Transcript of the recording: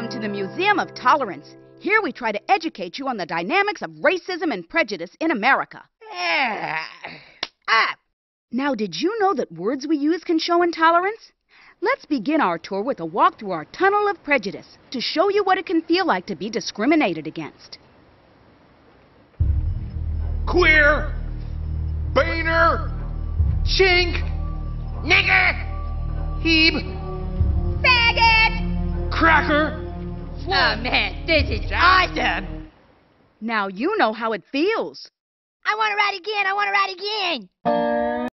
Welcome to the Museum of Tolerance. Here we try to educate you on the dynamics of racism and prejudice in America. Ah! Now, did you know that words we use can show intolerance? Let's begin our tour with a walk through our tunnel of prejudice to show you what it can feel like to be discriminated against. Queer, Beaner, Chink, Nigger, Heeb, Faggot! Cracker. Oh man, this is awesome! Now you know how it feels. I want to ride again, I want to ride again!